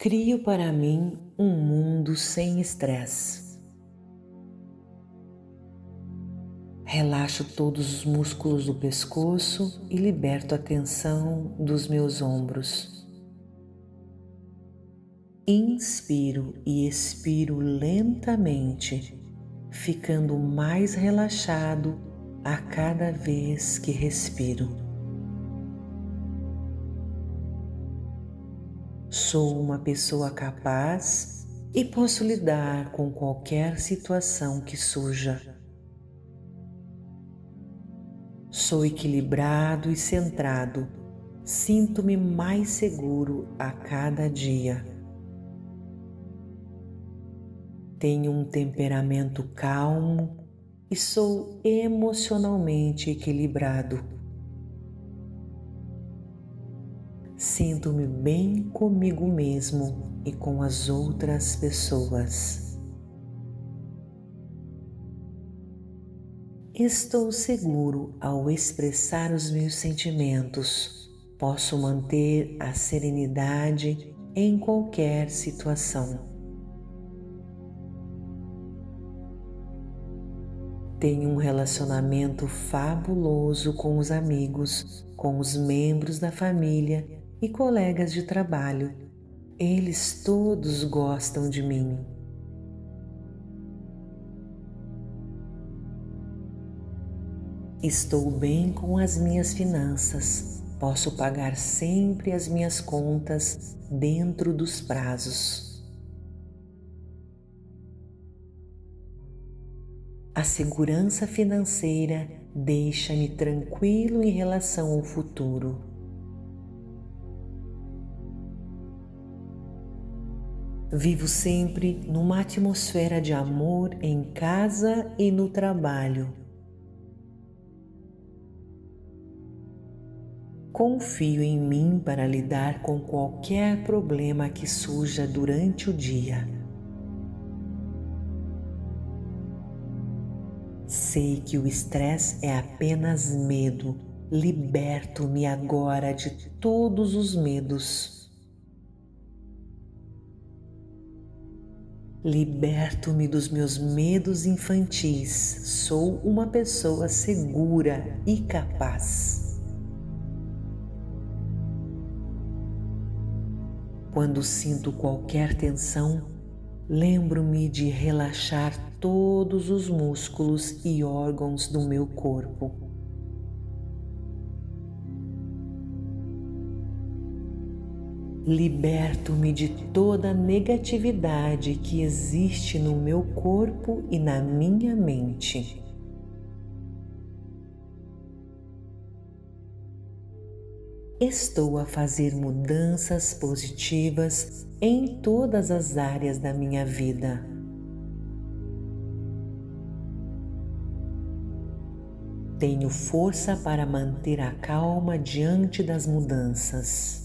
Crio para mim um mundo sem estresse. Relaxo todos os músculos do pescoço e liberto a tensão dos meus ombros. Inspiro e expiro lentamente, ficando mais relaxado a cada vez que respiro. Sou uma pessoa capaz e posso lidar com qualquer situação que surja. Sou equilibrado e centrado, sinto-me mais seguro a cada dia. Tenho um temperamento calmo e sou emocionalmente equilibrado. Sinto-me bem comigo mesmo e com as outras pessoas. Estou seguro ao expressar os meus sentimentos. Posso manter a serenidade em qualquer situação. Tenho um relacionamento fabuloso com os amigos, com os membros da família e colegas de trabalho. Eles todos gostam de mim. Estou bem com as minhas finanças. Posso pagar sempre as minhas contas dentro dos prazos. A segurança financeira deixa-me tranquilo em relação ao futuro. Vivo sempre numa atmosfera de amor em casa e no trabalho. Confio em mim para lidar com qualquer problema que surja durante o dia. Sei que o estresse é apenas medo. Liberto-me agora de todos os medos. Liberto-me dos meus medos infantis, sou uma pessoa segura e capaz. Quando sinto qualquer tensão, lembro-me de relaxar todos os músculos e órgãos do meu corpo. Liberto-me de toda negatividade que existe no meu corpo e na minha mente. Estou a fazer mudanças positivas em todas as áreas da minha vida. Tenho força para manter a calma diante das mudanças.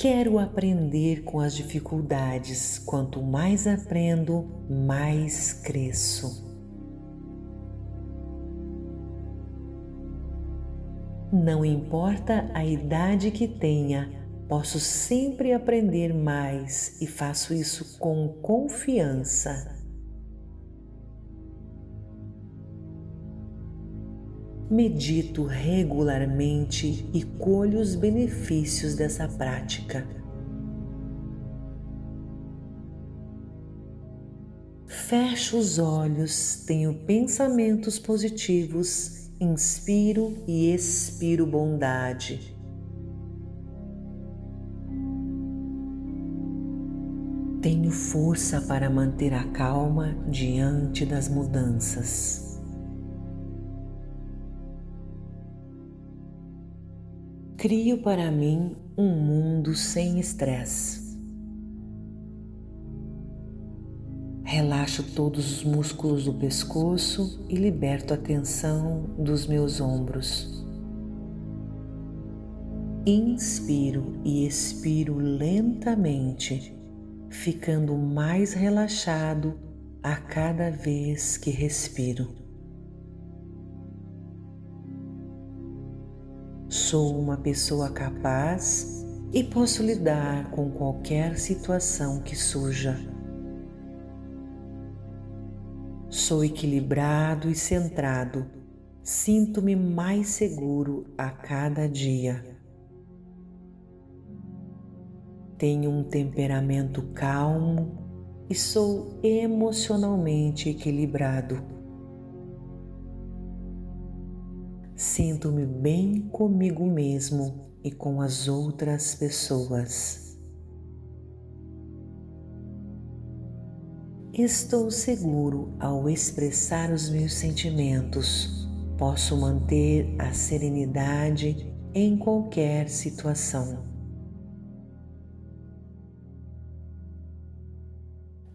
Quero aprender com as dificuldades. Quanto mais aprendo, mais cresço. Não importa a idade que tenha, posso sempre aprender mais e faço isso com confiança. Medito regularmente e colho os benefícios dessa prática. Fecho os olhos, tenho pensamentos positivos, inspiro e expiro bondade. Tenho força para manter a calma diante das mudanças. Crio para mim um mundo sem estresse. Relaxo todos os músculos do pescoço e liberto a tensão dos meus ombros. Inspiro e expiro lentamente, ficando mais relaxado a cada vez que respiro. Sou uma pessoa capaz e posso lidar com qualquer situação que surja. Sou equilibrado e centrado, sinto-me mais seguro a cada dia. Tenho um temperamento calmo e sou emocionalmente equilibrado. Sinto-me bem comigo mesmo e com as outras pessoas. Estou seguro ao expressar os meus sentimentos. Posso manter a serenidade em qualquer situação.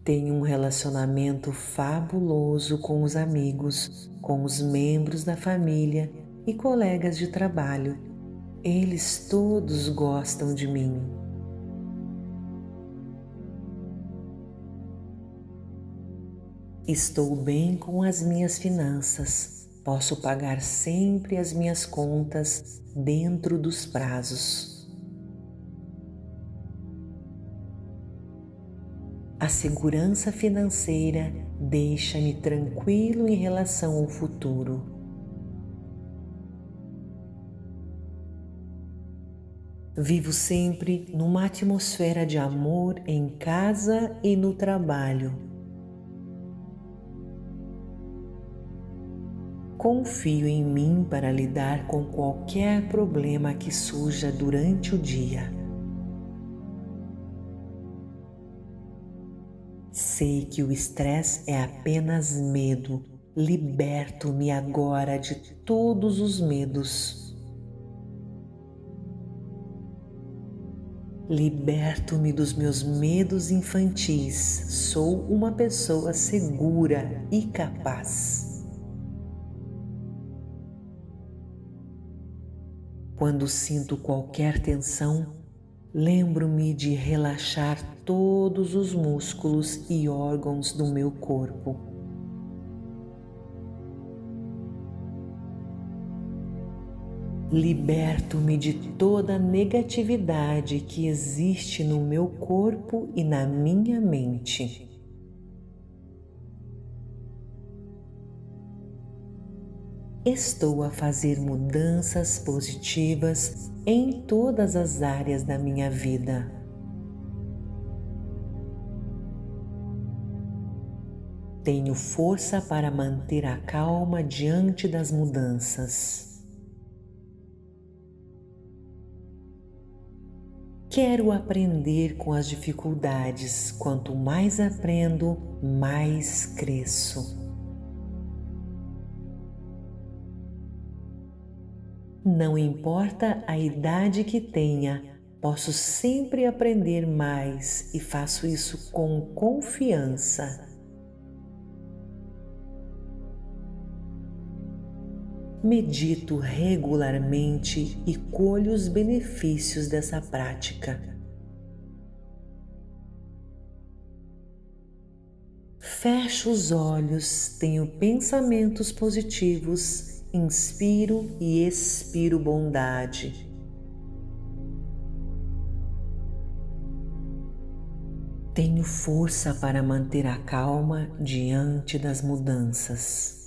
Tenho um relacionamento fabuloso com os amigos, com os membros da família e colegas de trabalho. Eles todos gostam de mim. Estou bem com as minhas finanças. Posso pagar sempre as minhas contas dentro dos prazos. A segurança financeira deixa-me tranquilo em relação ao futuro. Vivo sempre numa atmosfera de amor em casa e no trabalho. Confio em mim para lidar com qualquer problema que surja durante o dia. Sei que o estresse é apenas medo. Liberto-me agora de todos os medos. Liberto-me dos meus medos infantis. Sou uma pessoa segura e capaz. Quando sinto qualquer tensão, lembro-me de relaxar todos os músculos e órgãos do meu corpo. Liberto-me de toda negatividade que existe no meu corpo e na minha mente. estou a fazer mudanças positivas em todas as áreas da minha vida. Tenho força para manter a calma diante das mudanças. Quero aprender com as dificuldades. Quanto mais aprendo, mais cresço. Não importa a idade que tenha, posso sempre aprender mais e faço isso com confiança. Medito regularmente e colho os benefícios dessa prática. Fecho os olhos, tenho pensamentos positivos inspiro e expiro bondade. Tenho força para manter a calma diante das mudanças.